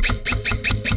p p p p p.